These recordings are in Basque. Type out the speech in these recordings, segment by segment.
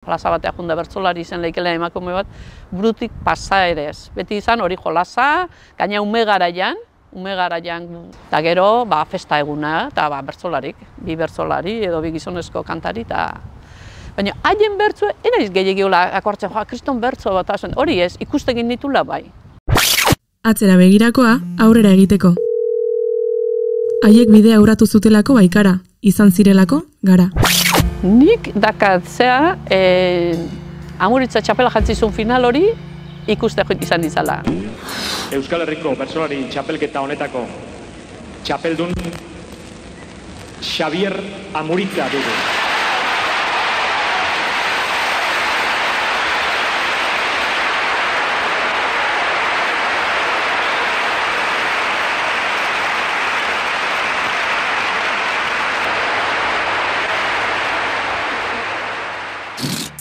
Plaza batea junda bertzolari izen leikela emakume bat, brutik pasa ere ez. Beti izan hori jolasa, gaina ume garaian, ume garaian, eta gero, ba, festa eguna, eta ba, bertzolarik, bi bertzolari edo bi gizonezko kantari, eta Baina haien bertzu, enaiz gehiagiola akortzen, joa, kriston bertzo bat, asen, hori ez, ikustegin ditula bai. Atzera begirakoa, aurrera egiteko. Haiek bidea aurratu zutelako baikara, izan zirelako, gara. Nik dakatzea, e, amuritza txapela jantzizun final hori, ikuste izan izala. Euskal Herriko bersolari txapelketa honetako txapeldun Xavier Amuritza dugu.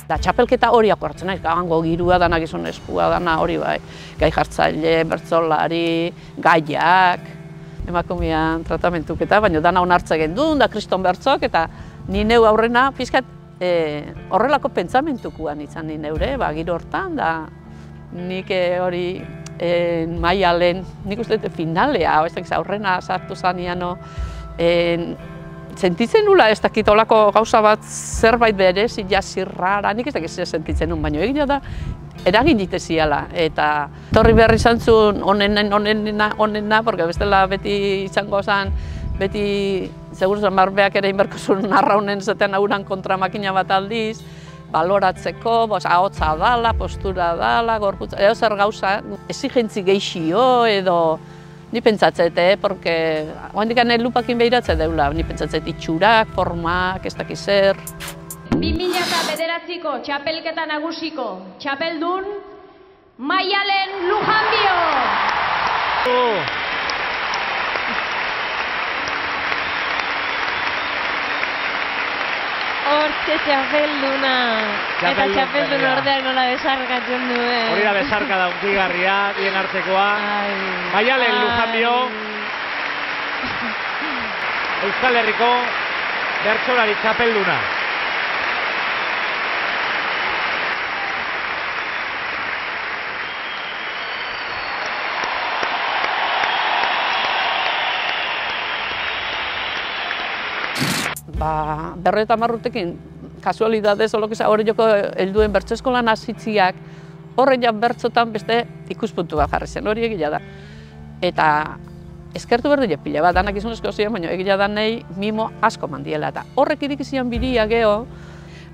Da txapelketa hori hartzen naiz, gagango girua dana gizon eskua dana hori bai. Gai jartzaile, bertzolari, gaiak, emakumean tratamentuk eta, baina dana onartza gendun, da kriston bertzok, eta ni neu aurrena, pizkat, e, horrelako pentsamentukuan izan ni neure, ba, giro hortan, da nik e, hori e, maialen, nik uste dut finalea, ez aurrena sartu zaniano, e, sentitzen nula? Ez dakit olako gauza bat zerbait berez, ja zirrara, nik ez dakit zer sentitzen nun, baina egia da, eragin diteziala, eta torri behar izan zuen onenen, onenena, onena, porque bestela beti izango zen, beti segur zen barbeak ere inberko zuen narraunen zaten auran kontra makina bat aldiz, baloratzeko, bos, ahotza dala, postura dala, gorputza, edo zer gauza, exigentzi geixio edo, Ni pentsatzet, eh, porque oandik ane lupakin behiratzen deula, ni pentsatzet itxurak, formak, ez dakiz zer. 2000 bederatziko txapelketa nagusiko txapeldun Maialen Lujanbio! Oh. Hortze txapelduna. Eta txapeldun ordean nola besarkatzen duen. Hori da besarka da unkigarria, bien hartzekoa. Maialen Lujanbio. Euskal Herriko bertsolari txapelduna. Ba, berro eta marrutekin, kasualidadez, hori joko helduen bertso eskolan azitziak, horren jan bertzotan beste ikuspuntu bat jarri zen, hori egila da. Eta eskertu berdu pila bat, danak izunezko ziren, baina egila da nahi mimo asko mandiela. Eta horrek irik izan bidia geho,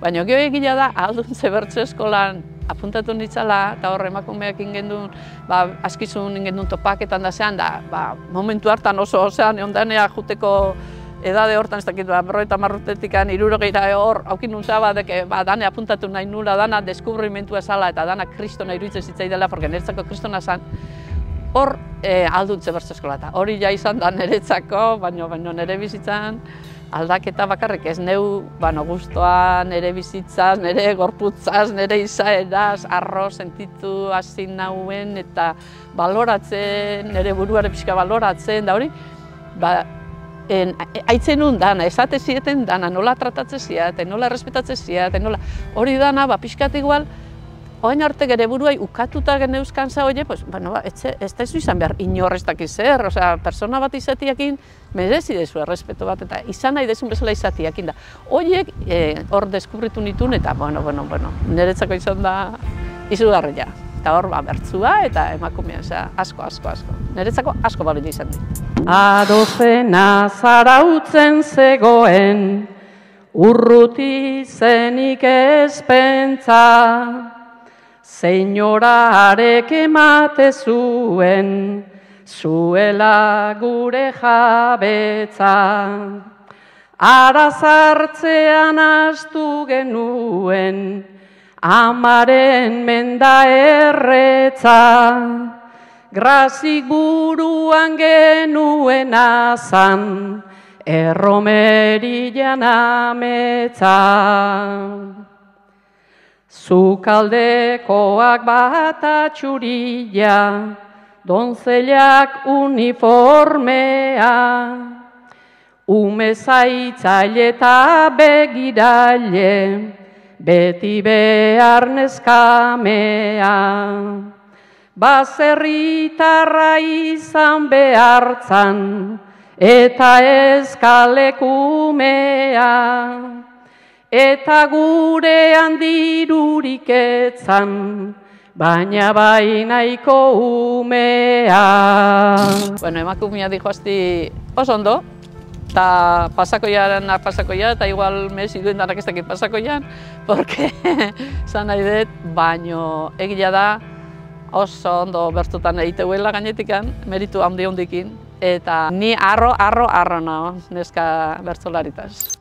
baina geho egila da alduntze bertso eskolan apuntatu nitzala, eta horre emakumeak ingendun, ba, askizun ingendun topaketan da zean, da, ba, momentu hartan oso osean, egon juteko edade hortan ez dakit, ba, berroita marrutetik irurogeira hor, haukin nun zaba, deke, ba, dane apuntatu nahi nula, dana deskubrimentua zala, eta dana kristona iruditzen zitzai dela, porque niretzako kristona zan, hor e, alduntze bertze hori ja izan da niretzako, baina baino nire bizitzan, aldaketa bakarrik ez neu, bano, guztua, nire bizitzaz, nire gorputzaz, nire izaeraz, arro sentitu hasi nauen, eta baloratzen, nire buruare pixka baloratzen, da hori, ba, en, aitzen nun dana, esate zieten dana, nola tratatzen ziaten, nola errespetatzen ziaten, nola hori dana, ba, pixkat igual, oain arte gere buruai ukatuta geneuzkan za hori, pues, bueno, ba, ez, ez da izan behar inorreztak izer, osea, persona bat izatiakin, merezi dezu errespeto bat, eta izan nahi dezun bezala izatiakin da. Horiek eh, hor deskubritu nitun, eta, bueno, bueno, bueno, niretzako izan da izugarria. Eta hor, ba, bertzua eta emakumea, osea, asko, asko, asko. Niretzako asko balin izan dit. Adozena zarautzen zegoen, urruti zenik ezpentza, Seinyorarek emate zuen, zuela gure jabetza. Arazartzean astu genuen, amaren menda erretza. Grazik buruan genuen azan, erromerian ametza. Zukaldekoak bat atxurila, donzelak uniformea, ume zaitzaile eta begiraile, beti behar neskamea. Baserritarra izan behartzan, eta eskalekumea. Eta gure handirurik etzan, baina bai nahiko umea. Bueno, emakumea dijo asti oso ondo, eta pasakoiaren pasakoia, eta igual mesi duen danak ez dakit pasakoian, porque zan nahi dut, baino egia da oso ondo bertutan egiteuela gainetikan, meritu handi hondikin, eta ni arro, arro, arro nao, neska bertzolaritas.